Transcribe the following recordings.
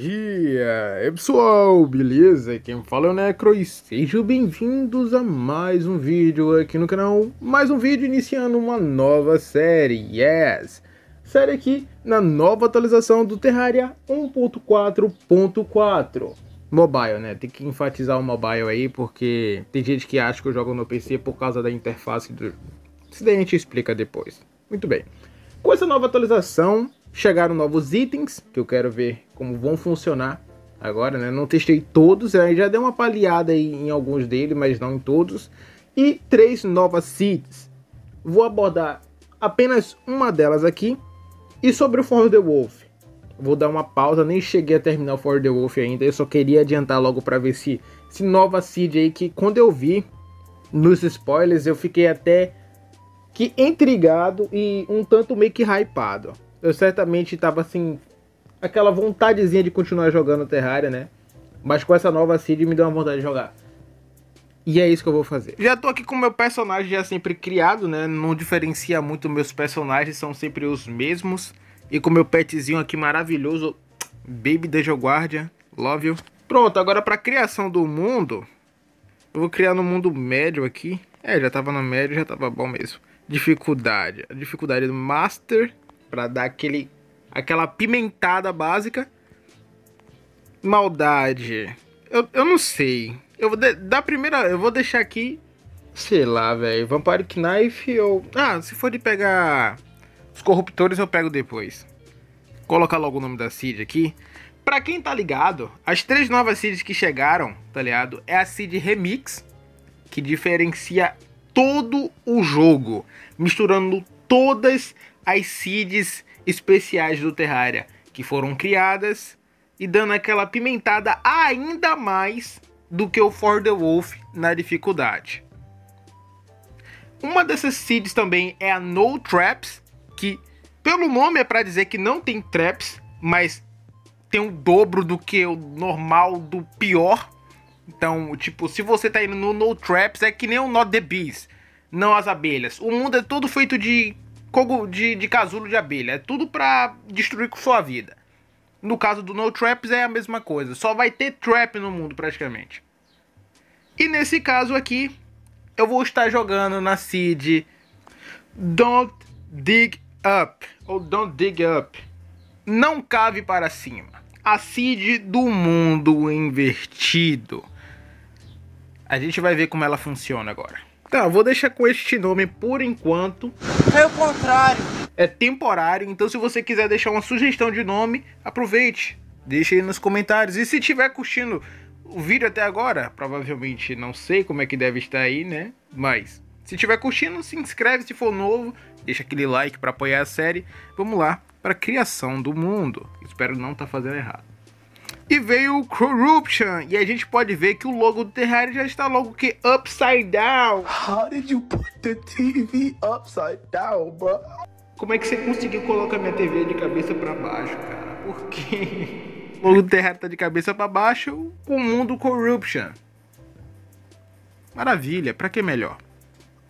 E aí pessoal, beleza? Quem fala é o Necro e sejam bem-vindos a mais um vídeo aqui no canal Mais um vídeo iniciando uma nova série, yes! Série aqui na nova atualização do Terraria 1.4.4 Mobile, né? Tem que enfatizar o mobile aí porque tem gente que acha que eu jogo no PC por causa da interface do... Isso daí a gente explica depois Muito bem Com essa nova atualização Chegaram novos itens, que eu quero ver como vão funcionar agora, né? Não testei todos, já dei uma paliada em alguns deles, mas não em todos. E três novas seeds. Vou abordar apenas uma delas aqui. E sobre o For the Wolf. Vou dar uma pausa, nem cheguei a terminar o For the Wolf ainda. Eu só queria adiantar logo para ver se, se nova seed aí que quando eu vi nos spoilers eu fiquei até que intrigado e um tanto meio que hypado eu certamente tava assim. Aquela vontadezinha de continuar jogando Terraria, né? Mas com essa nova seed me deu uma vontade de jogar. E é isso que eu vou fazer. Já tô aqui com meu personagem já sempre criado, né? Não diferencia muito meus personagens, são sempre os mesmos. E com meu petzinho aqui maravilhoso, Baby Deja Guardian, love you. Pronto, agora pra criação do mundo, eu vou criar no mundo médio aqui. É, já tava no médio, já tava bom mesmo. Dificuldade, a dificuldade do Master para dar aquele aquela pimentada básica. Maldade. Eu, eu não sei. Eu vou de, da primeira, eu vou deixar aqui, sei lá, velho, Vampire Knife ou ah, se for de pegar os corruptores eu pego depois. Colocar logo o nome da seed aqui. Pra quem tá ligado, as três novas seeds que chegaram, tá ligado? É a seed Remix, que diferencia todo o jogo, misturando todas as seeds especiais do Terraria que foram criadas e dando aquela pimentada ainda mais do que o For the Wolf na dificuldade. Uma dessas seeds também é a No Traps, que pelo nome é para dizer que não tem traps, mas tem o dobro do que o normal do pior. Então, tipo, se você tá indo no No Traps, é que nem o Not the Bees, não as abelhas. O mundo é todo feito de de, de casulo de abelha. É tudo pra destruir com sua vida. No caso do No Traps é a mesma coisa. Só vai ter trap no mundo praticamente. E nesse caso aqui, eu vou estar jogando na seed Don't Dig Up. Ou Don't Dig Up. Não cave para cima. A seed do mundo invertido. A gente vai ver como ela funciona agora. Tá, vou deixar com este nome por enquanto. É o contrário. É temporário, então se você quiser deixar uma sugestão de nome, aproveite. Deixe aí nos comentários. E se tiver curtindo o vídeo até agora, provavelmente não sei como é que deve estar aí, né? Mas se tiver curtindo, se inscreve se for novo, deixa aquele like para apoiar a série. Vamos lá para a criação do mundo. Espero não estar tá fazendo errado. E veio o Corruption. E a gente pode ver que o logo do Terraria já está logo que upside down. How did you put the TV upside down, bro? Como é que você conseguiu colocar minha TV de cabeça para baixo, cara? Por quê? O logo do Terraria tá de cabeça para baixo com o mundo Corruption. Maravilha, para que melhor?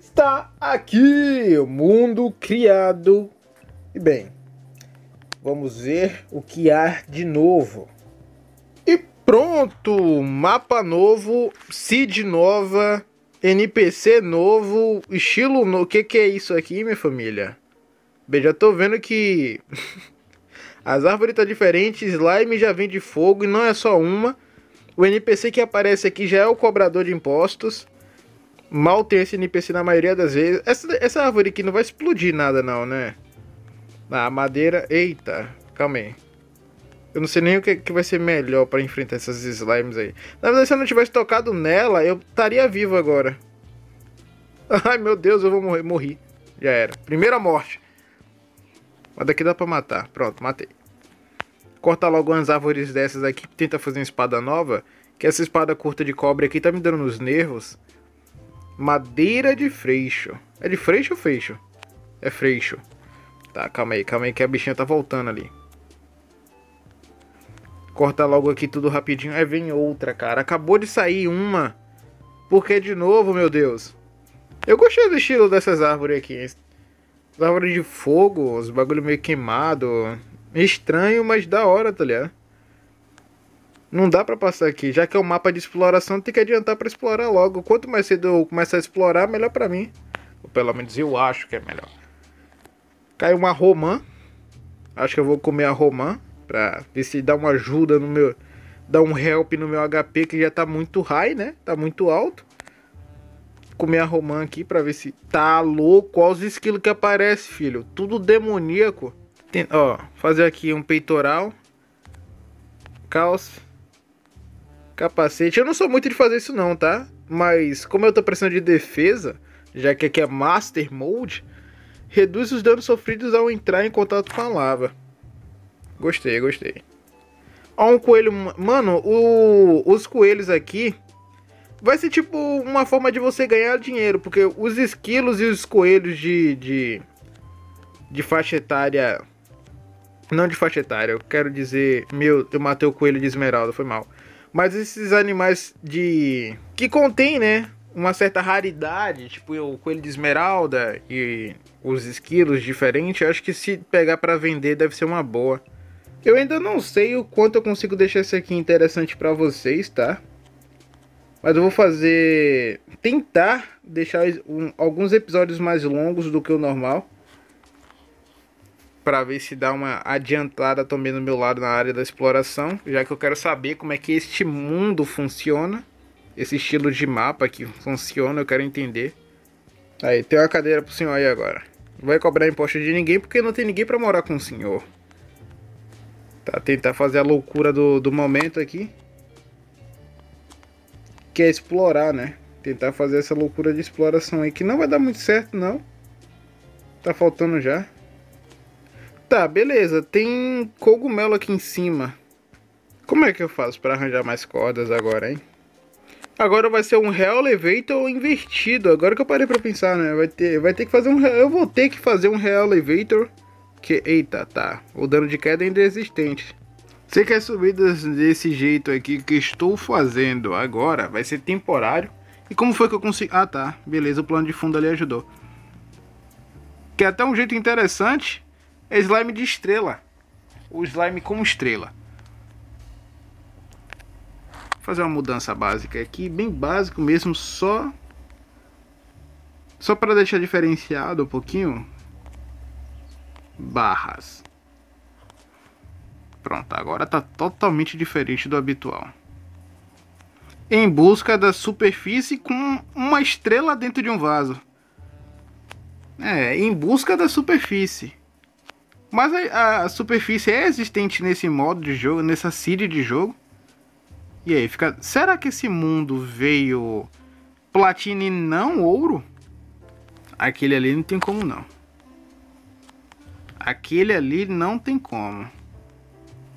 Está aqui o mundo criado. E bem, vamos ver o que há de novo. Pronto, mapa novo, seed nova, NPC novo, estilo novo. O que, que é isso aqui, minha família? Bem, já tô vendo que as árvores tá diferentes, slime já vem de fogo e não é só uma. O NPC que aparece aqui já é o cobrador de impostos. Mal tem esse NPC na maioria das vezes. Essa, essa árvore aqui não vai explodir nada não, né? A madeira... Eita, calma aí. Eu não sei nem o que, que vai ser melhor para enfrentar essas slimes aí. Na verdade, se eu não tivesse tocado nela, eu estaria vivo agora. Ai, meu Deus, eu vou morrer. Morri. Já era. Primeira morte. Mas daqui dá pra matar. Pronto, matei. Corta logo umas árvores dessas aqui. Tenta fazer uma espada nova. Que essa espada curta de cobre aqui tá me dando nos nervos. Madeira de freixo. É de freixo ou freixo? É freixo. Tá, calma aí, calma aí que a bichinha tá voltando ali. Corta logo aqui tudo rapidinho. Aí vem outra, cara. Acabou de sair uma. Por que de novo, meu Deus? Eu gostei do estilo dessas árvores aqui. As árvores de fogo, os bagulho meio queimado. Estranho, mas da hora, tá ligado? Não dá pra passar aqui. Já que é um mapa de exploração, tem que adiantar pra explorar logo. Quanto mais cedo eu começar a explorar, melhor pra mim. Ou pelo menos eu acho que é melhor. Caiu uma romã. Acho que eu vou comer a romã. Pra ver se dá uma ajuda no meu... Dá um help no meu HP que já tá muito high, né? Tá muito alto. Comer a romã aqui pra ver se... Tá louco. Olha os esquilos que aparece, filho. Tudo demoníaco. Tem, ó, fazer aqui um peitoral. Calça. Capacete. Eu não sou muito de fazer isso não, tá? Mas como eu tô precisando de defesa, já que aqui é Master Mode, reduz os danos sofridos ao entrar em contato com a lava. Gostei, gostei. Ó um coelho... Mano, o, os coelhos aqui... Vai ser tipo uma forma de você ganhar dinheiro, porque os esquilos e os coelhos de, de, de faixa etária não de faixa etária, eu quero dizer. Meu, eu matei o coelho de esmeralda, foi mal. Mas esses animais de. que contém, né? Uma certa raridade, tipo o coelho de esmeralda e os esquilos diferentes, acho que se pegar para vender deve ser uma boa. Eu ainda não sei o quanto eu consigo deixar isso aqui interessante para vocês, tá? Mas eu vou fazer. tentar deixar um, alguns episódios mais longos do que o normal para ver se dá uma adiantada também no meu lado na área da exploração, já que eu quero saber como é que este mundo funciona, esse estilo de mapa que funciona, eu quero entender. Aí, tem uma cadeira pro senhor aí agora. Não vai cobrar imposto de ninguém porque não tem ninguém para morar com o senhor. Tá, tentar fazer a loucura do, do momento aqui. Que é explorar, né? Tentar fazer essa loucura de exploração aí, que não vai dar muito certo, não. Tá faltando já. Tá, beleza. Tem cogumelo aqui em cima. Como é que eu faço para arranjar mais cordas agora, hein? Agora vai ser um Real Elevator invertido. Agora que eu parei pra pensar, né? Vai ter, vai ter que fazer um... Eu vou ter que fazer um Real Elevator. Que, eita, tá. O dano de queda ainda é existente. Você quer subidas desse jeito aqui que estou fazendo agora, vai ser temporário. E como foi que eu consegui... Ah, tá. Beleza, o plano de fundo ali ajudou. Que é até um jeito interessante é slime de estrela. O slime como estrela. Vou fazer uma mudança básica aqui, bem básico mesmo, só só para deixar diferenciado um pouquinho. Barras. Pronto, agora tá totalmente diferente do habitual. Em busca da superfície com uma estrela dentro de um vaso. É, em busca da superfície. Mas a, a, superfície é existente nesse modo de jogo, nessa seed de jogo. E aí, fica. Será que esse mundo veio platina e não ouro? Aquele ali não tem como não. Aquele ali não tem como.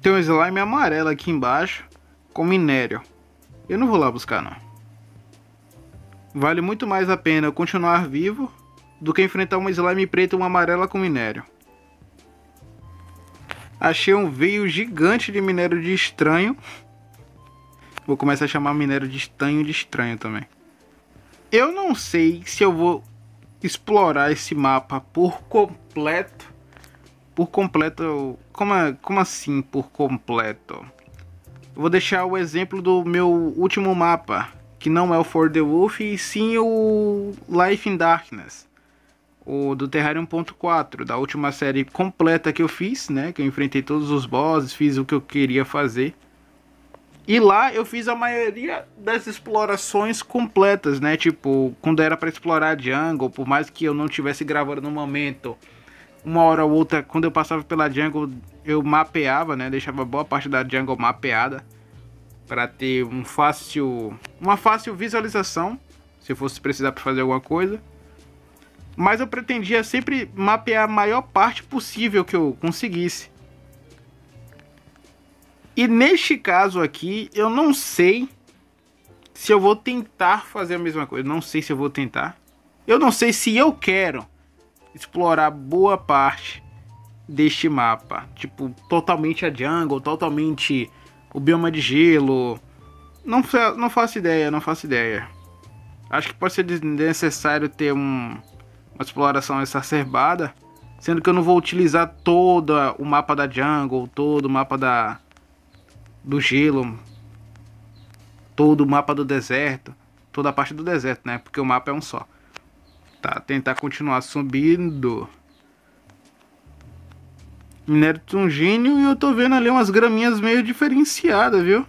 Tem um slime amarelo aqui embaixo com minério. Eu não vou lá buscar não. Vale muito mais a pena eu continuar vivo do que enfrentar uma slime preta e uma amarela com minério. Achei um veio gigante de minério de estranho. Vou começar a chamar minério de estanho de estranho também. Eu não sei se eu vou explorar esse mapa por completo. Por completo. Como, é, como assim por completo? Eu vou deixar o exemplo do meu último mapa. Que não é o For the Wolf, e sim o Life in Darkness o do Terraria 1.4, da última série completa que eu fiz, né? Que eu enfrentei todos os bosses, fiz o que eu queria fazer. E lá eu fiz a maioria das explorações completas, né? Tipo, quando era para explorar jungle, por mais que eu não tivesse gravando no momento, uma hora ou outra, quando eu passava pela jungle, eu mapeava, né? Deixava boa parte da jungle mapeada para ter um fácil, uma fácil visualização, se fosse precisar para fazer alguma coisa mas eu pretendia sempre mapear a maior parte possível que eu conseguisse. E neste caso aqui, eu não sei se eu vou tentar fazer a mesma coisa. Não sei se eu vou tentar. Eu não sei se eu quero explorar boa parte deste mapa. Tipo, totalmente a jungle, totalmente o bioma de gelo. Não, não faço ideia, não faço ideia. Acho que pode ser necessário ter um, uma exploração exacerbada, sendo que eu não vou utilizar todo o mapa da jungle, todo o mapa da do gelo, todo o mapa do deserto, toda a parte do deserto, né? Porque o mapa é um só. Tá, tentar continuar subindo. Minério tungínio e eu tô vendo ali umas graminhas meio diferenciadas, viu?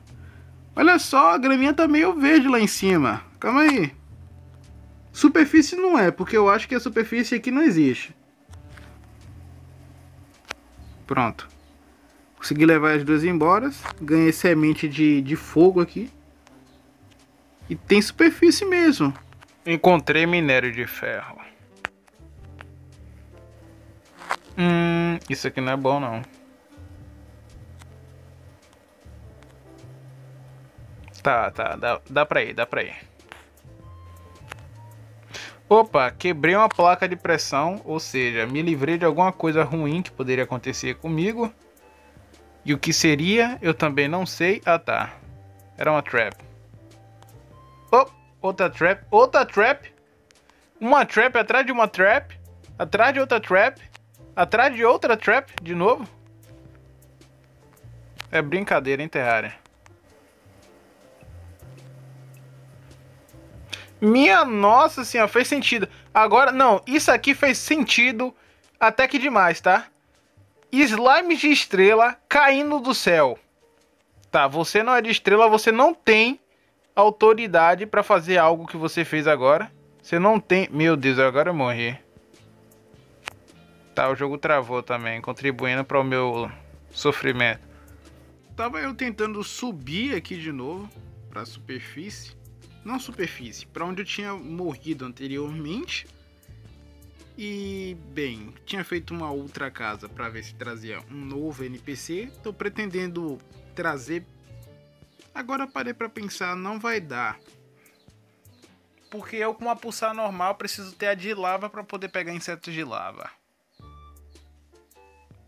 Olha só, a graminha tá meio verde lá em cima. Calma aí. Superfície não é, porque eu acho que a superfície aqui não existe. Pronto. Consegui levar as duas embora. Ganhei semente de, de fogo aqui. E tem superfície mesmo. Encontrei minério de ferro. Hum, isso aqui não é bom não. Tá, tá, dá, dá pra ir, dá pra ir. Opa, quebrei uma placa de pressão, ou seja, me livrei de alguma coisa ruim que poderia acontecer comigo. E o que seria, eu também não sei. Ah tá, era uma trap. Oh, outra trap, outra trap. Uma trap atrás de uma trap. Atrás de outra trap. Atrás de outra trap, de novo. É brincadeira, hein, Terraria? Minha nossa senhora, fez sentido. Agora, não, isso aqui fez sentido até que demais, tá? Slimes de estrela caindo do céu. Tá, você não é de estrela, você não tem autoridade para fazer algo que você fez agora. Você não tem... Meu Deus, agora eu morri. Tá, o jogo travou também, contribuindo para o meu sofrimento. Tava eu tentando subir aqui de novo para a superfície não superfície, para onde eu tinha morrido anteriormente. E bem, tinha feito uma outra casa para ver se trazia um novo NPC. Estou pretendendo trazer. Agora parei para pensar, não vai dar. Porque eu com uma pulsar normal preciso ter a de lava para poder pegar insetos de lava.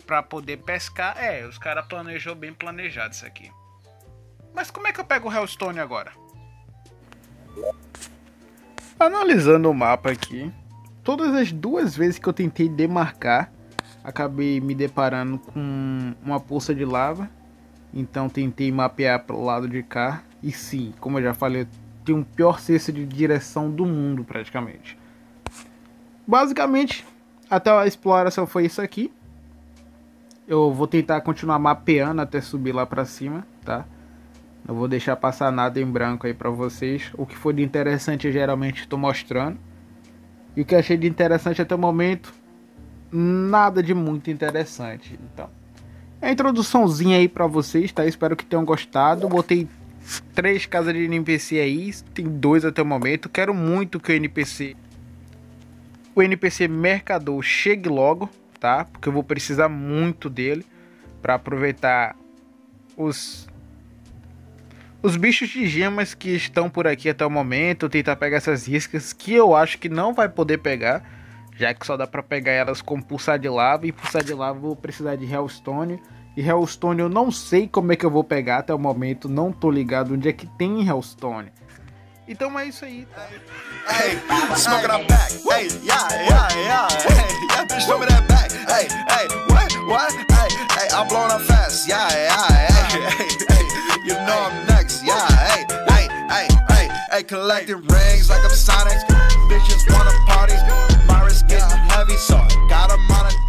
Para poder pescar, é, os caras planejou bem planejado isso aqui. Mas como é que eu pego o Hellstone agora? Analisando o mapa aqui, todas as duas vezes que eu tentei demarcar, acabei me deparando com uma poça de lava. Então tentei mapear para o lado de cá. E sim, como eu já falei, tem um pior cesto de direção do mundo praticamente. Basicamente, até a exploração foi isso aqui. Eu vou tentar continuar mapeando até subir lá para cima, tá? Não vou deixar passar nada em branco aí para vocês. O que for de interessante geralmente estou mostrando. E o que achei de interessante até o momento, nada de muito interessante. Então, a introduçãozinha aí para vocês, tá? Espero que tenham gostado. Botei três casas de NPC aí, tem dois até o momento. Quero muito que o NPC o NPC mercador chegue logo, tá? Porque eu vou precisar muito dele para aproveitar os os bichos de gemas que estão por aqui até o momento, tentar pegar essas iscas que eu acho que não vai poder pegar, já que só dá para pegar elas com pulsar de lava e pulsar de lava vou precisar de Hellstone. E Hellstone eu não sei como é que eu vou pegar até o momento, não tô ligado onde é que tem Hellstone. Então é isso aí, tá? Smoking on back. Yeah, yeah, yeah. Yeah, up. Yeah, yeah, collecting rings like I'm Sonic. be sorry. Got him on a